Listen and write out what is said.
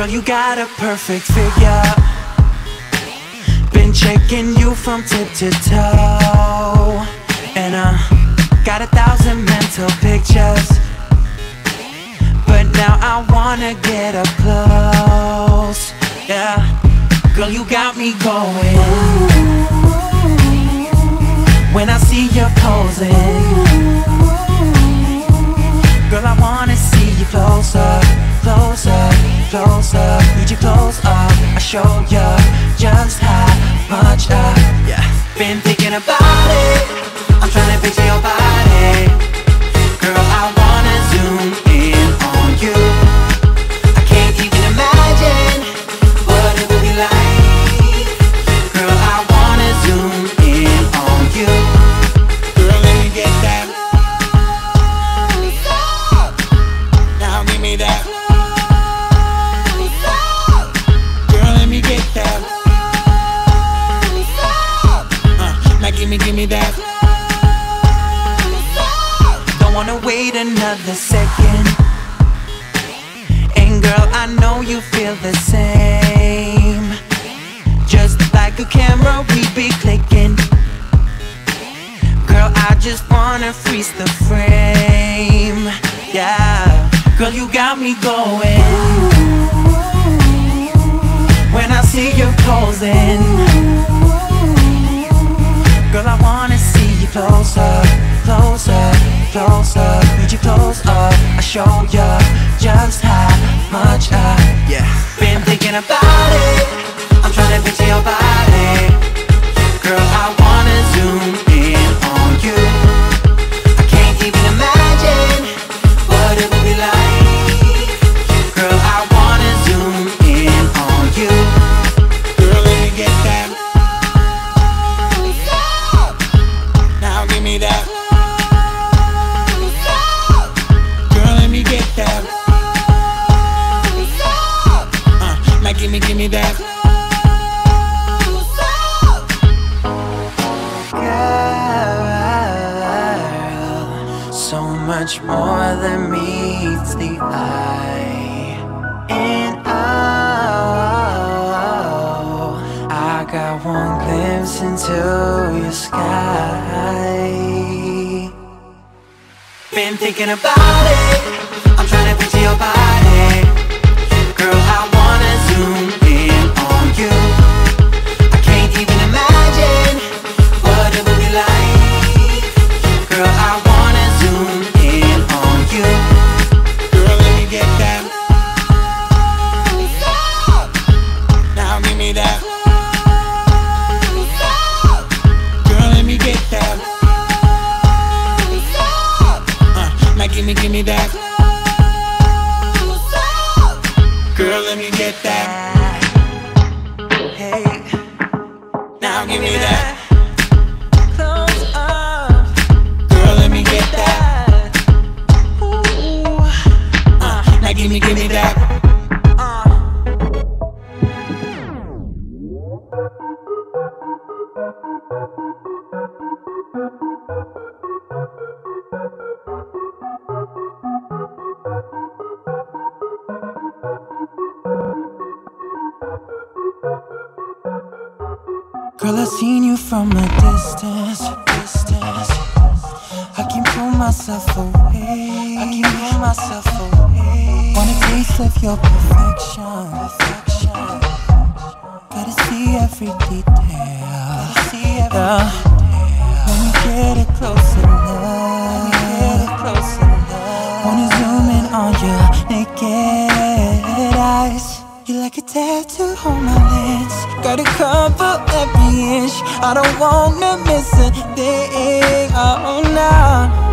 Girl, you got a perfect figure. Been checking you from tip to toe. And I got a thousand mental pictures. But now I wanna get up close. Yeah Girl, you got me going. When I see you posing Girl, I wanna see you closer, closer, Need you close up, I show you just how much I yeah. Been thinking about it. I'm trying to picture your body uh, Now give me, give me that. Don't wanna wait another second. And girl, I know you feel the same. Just like a camera, we be clicking. Girl, I just wanna freeze the frame. Yeah Girl, you got me going. When I see you posing I wanna see you closer, closer, closer. Need you close up, I show you just how much I yeah. Been thinking about it, much more than meets the eye. And oh, I got one glimpse into your sky. Been thinking about it. Hey, Now give me that Girl, I seen you from a distance, distance. I can't pull myself away. I can't pull myself away. Want a taste of your perfection, perfection. Gotta see every detail. Gotta see every detail. When you get it close enough, get it close enough. Wanna zoom in on your naked eyes. You like a tattoo on my. Gotta cover every inch. I don't wanna miss a thing. Oh no, girl,